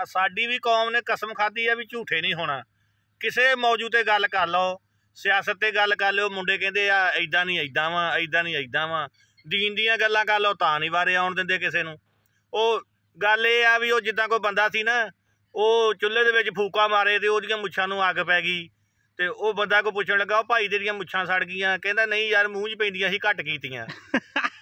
ਆ ਸਾਡੀ ਵੀ ਕੌਮ ਨੇ ਕਸਮ ਖਾਧੀ ਆ ਵੀ ਝੂਠੇ ਨਹੀਂ ਹੋਣਾ। ਕਿਸੇ ਮੌਜੂ ਤੇ ਗੱਲ ਕਰ ਲਓ, ਸਿਆਸਤ ਤੇ ਗੱਲ ਕਰ ਲਿਓ, ਮੁੰਡੇ ਕਹਿੰਦੇ ਆ ਐਦਾਂ ਨਹੀਂ ਐਦਾਂ ਵਾ ਐਦਾਂ ਨਹੀਂ ਐਦਾਂ ਵਾ। ਦੀਨ ਦੀਆਂ ਗੱਲਾਂ ਕਰ ਲਓ, ਤਾਂ ਨਹੀਂ ਵਾਰੇ ਆਉਣ ਦਿੰਦੇ ਕਿਸੇ ਨੂੰ। ਉਹ ਗੱਲ ਇਹ ਆ ਵੀ ਉਹ ਜਿੱਦਾਂ ਕੋਈ ਬੰਦਾ ਸੀ ਨਾ, ਉਹ ਚੁੱਲ੍ਹੇ ਦੇ ਵਿੱਚ ਫੂਕਾ ਮਾਰੇ ਤੇ ਉਹਦੀਆਂ ਮੁੱਛਾਂ ਨੂੰ ਅੱਗ ਪੈ ਗਈ ਤੇ ਉਹ ਬੰਦਾ ਕੋ ਪੁੱਛਣ ਲੱਗਾ, ਉਹ ਭਾਈ ਤੇਰੀਆਂ ਮੁੱਛਾਂ ਸੜ ਗਈਆਂ। ਕਹਿੰਦਾ, ਨਹੀਂ ਯਾਰ, ਮੂੰਹ 'ਚ ਪੈਂਦੀਆਂ ਸੀ, ਘੱਟ ਕੀਤੀਆਂ।